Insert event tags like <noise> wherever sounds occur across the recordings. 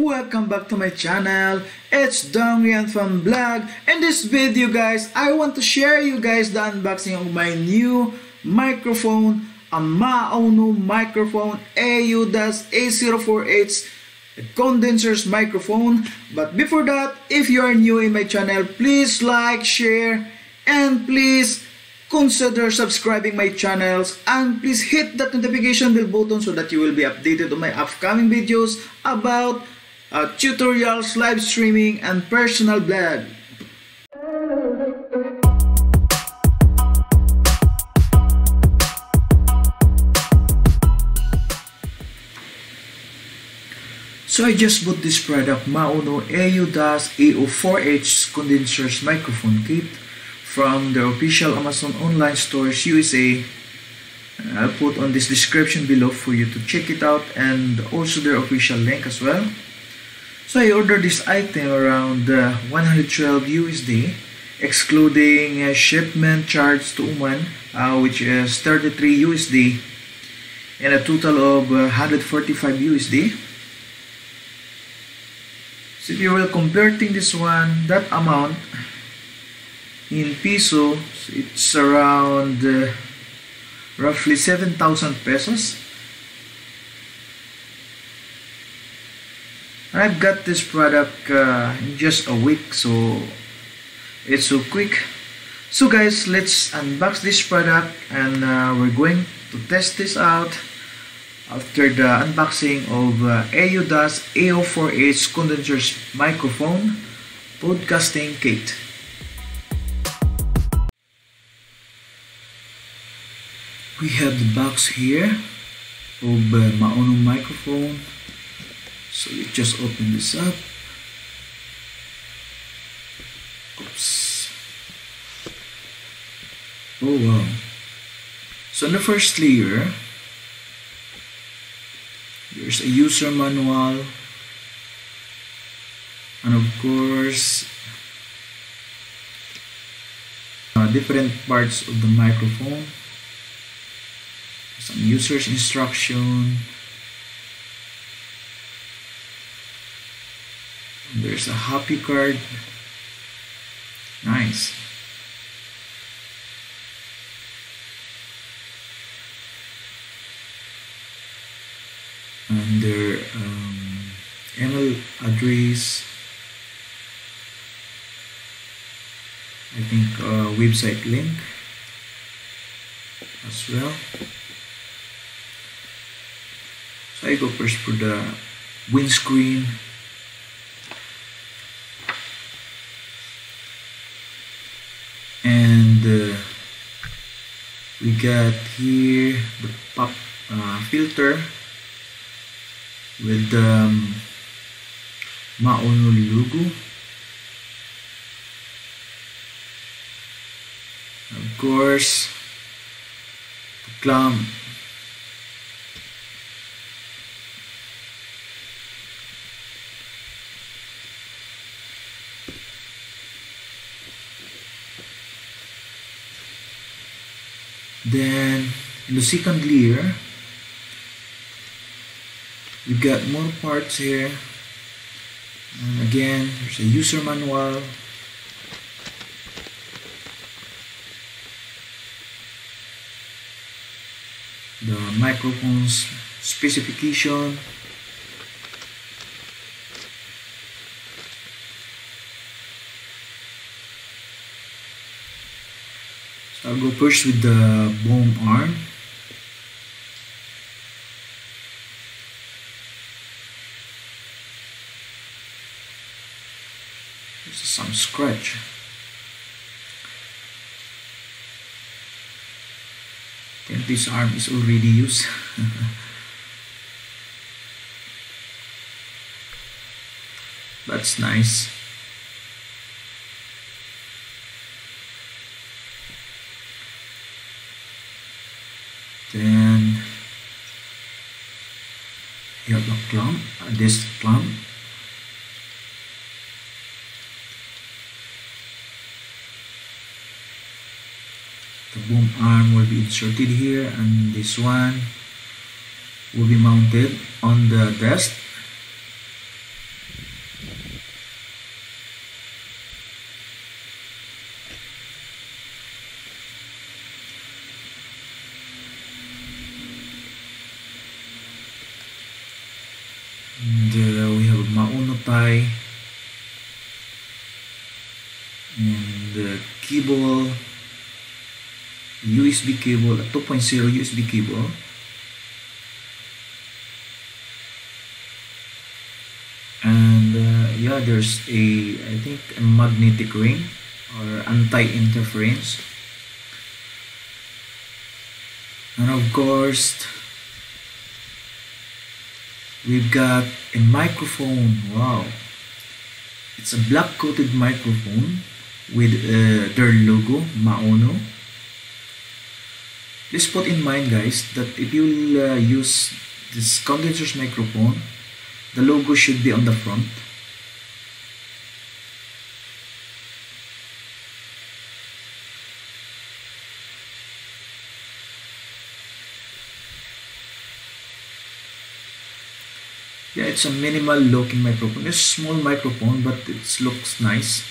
welcome back to my channel. It's Dongrian from Vlog. In this video guys I want to share you guys the unboxing of my new microphone a Maono microphone AU-A048 condensers microphone. But before that if you are new in my channel please like share and please consider subscribing my channels. And please hit that notification bell button so that you will be updated on my upcoming videos about uh, tutorials, live streaming, and personal blog. So I just bought this product, Maono AU-A04H condensers microphone kit from the official Amazon online stores USA. I'll put on this description below for you to check it out and also their official link as well. So I ordered this item around uh, 112 USD excluding uh, shipment charge to Oman uh, which is 33 USD and a total of 145 uh, USD. So if you were converting this one, that amount in peso it's around uh, roughly 7,000 pesos I've got this product uh, in just a week so it's so quick. So guys let's unbox this product and uh, we're going to test this out after the unboxing of uh, AU-DAS AO4H condensers microphone podcasting kit. We have the box here of uh, Maono microphone so you just open this up. Oops. Oh wow. So in the first layer there's a user manual. And of course uh, different parts of the microphone. Some user's instruction there's a happy card. Nice. Under um, email address I think uh, website link as well. So I go first for the windscreen and uh, we got here the pop uh, filter with the um, Maono logo of course the clamp then in the second layer we got more parts here. And again there's a user manual. The microphone's specification I'll go first with the boom arm. There's some scratch. Think this arm is already used. <laughs> That's nice. then uh, this clamp the boom arm will be inserted here and this one will be mounted on the desk and uh, we have Maono tie and the cable. USB cable, a 2.0 USB cable. And uh, yeah there's a I think a magnetic ring or anti-interference. And of course we've got a microphone wow. It's a black coated microphone with uh, their logo Maono. Please put in mind guys that if you uh, use this condenser's microphone the logo should be on the front it's a minimal look looking microphone. It's a small microphone but it looks nice.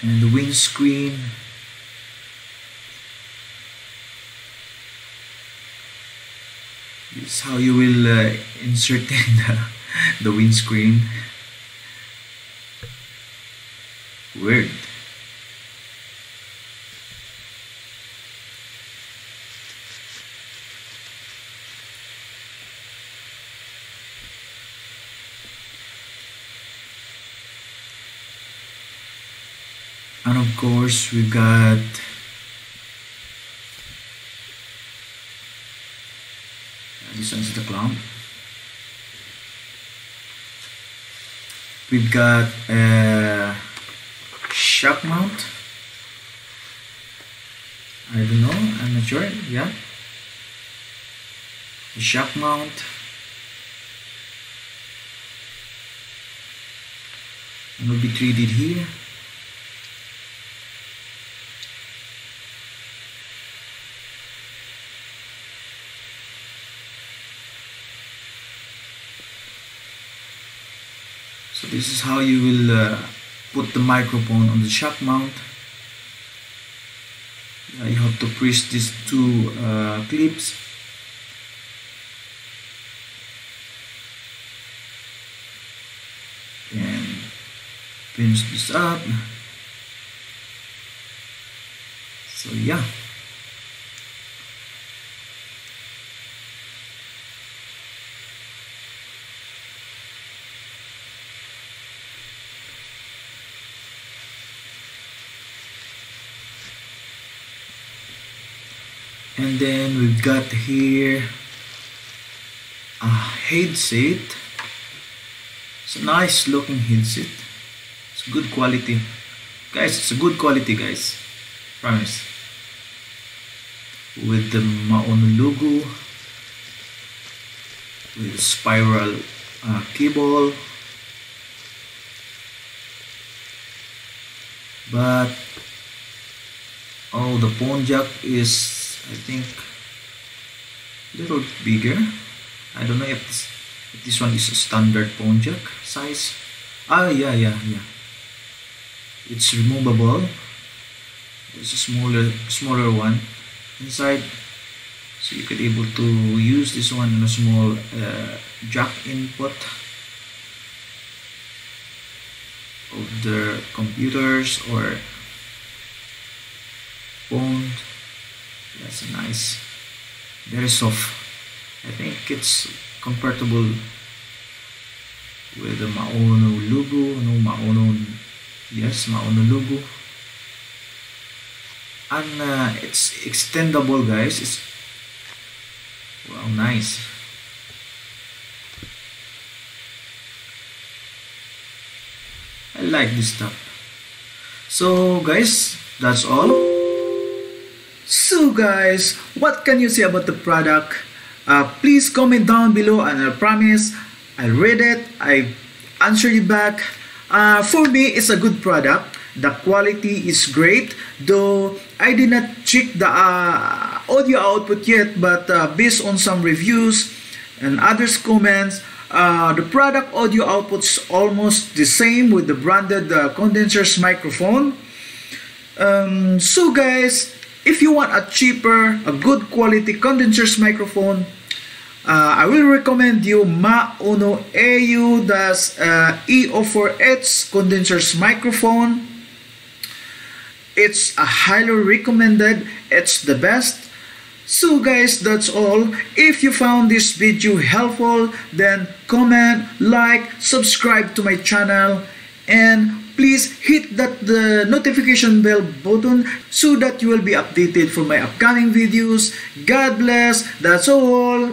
And the windscreen is how you will uh, insert in <laughs> the, the windscreen. Weird. And of course we got one's the clamp we've got uh, a shock mount. I don't know. I'm not sure. Yeah. Shock mount. And will be treated here so this is how you will uh, put the microphone on the shock mount. You have to press these two uh, clips. And pinch this up. So yeah and then we've got here a headset it's a nice looking headset it's good quality. Guys it's a good quality guys. Promise. With the Maono logo. With spiral uh, cable. But oh the phone jack is I think a little bigger. I don't know if this, if this one is a standard phone jack size. Ah yeah yeah yeah. It's removable. There's a smaller smaller one inside. So you could able to use this one in a small uh, jack input of the computers or phones that's nice very soft I think. It's compatible with the Maono logo. No Maono yes Maono logo. And uh, it's extendable guys. It's wow nice. I like this stuff. So guys that's all guys what can you say about the product? Uh, please comment down below and I promise I read it I answer you back. Uh, for me it's a good product. The quality is great though I did not check the uh, audio output yet but uh, based on some reviews and others comments Uh, the product audio output is almost the same with the branded uh, condensers microphone. Um, so guys, if you want a cheaper, a good quality condensers microphone, uh, I will recommend you Mauno AU-EO4H condensers microphone. It's a highly recommended, it's the best. So guys, that's all. If you found this video helpful, then comment, like, subscribe to my channel, and please hit that the notification bell button so that you will be updated for my upcoming videos. God bless. That's all.